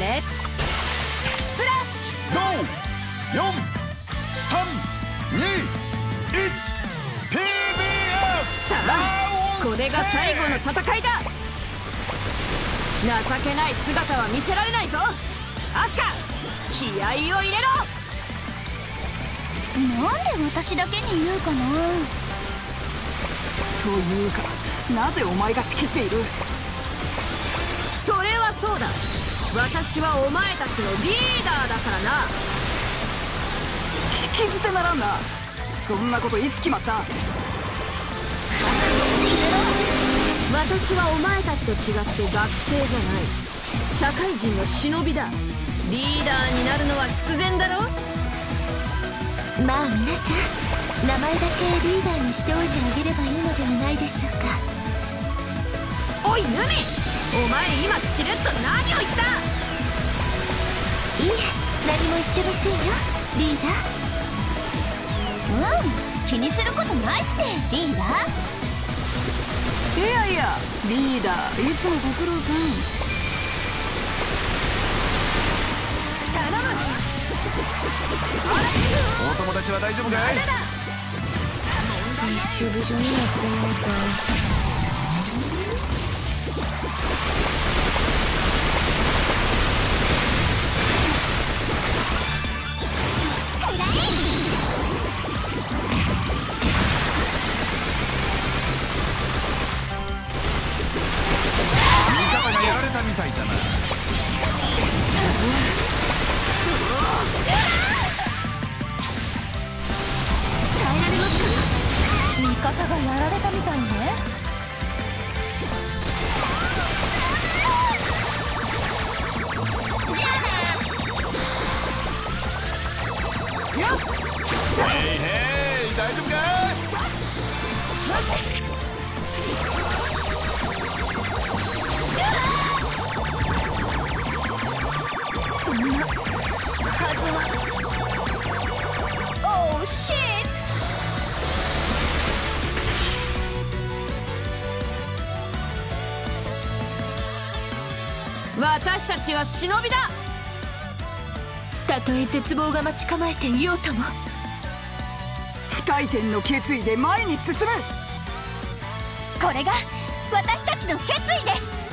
レッツスプラッシュ4 3 2 1 PBS さあこれが最後の戦いだ。情けない姿は見せられないぞ。アスカ気合を入れろ。なんで私だけに言うかな？というかなぜお前が仕切っている？それはそうだ私はお前たちのリーダーだからな。聞き捨てならんな。そんなこといつ決まった？私はお前たちと違って学生じゃない。社会人の忍びだ。リーダーになるのは必然だろ？まあ皆さん名前だけリーダーにしておいてあげればいいのではないでしょうか。おいヌミお前今しれっと何を言った？いえ何も言ってませんよ。リーダー。うん気にすることないってリーダー。いやいやリーダーいつもご苦労さん。頼む。お友達は大丈夫かい？びしょびしょになってもうた方がやられたみたいね。私たちは忍びだ。たとえ絶望が待ち構えていようとも。不退転の決意で前に進む。れが私たちの決意です。